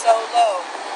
so low.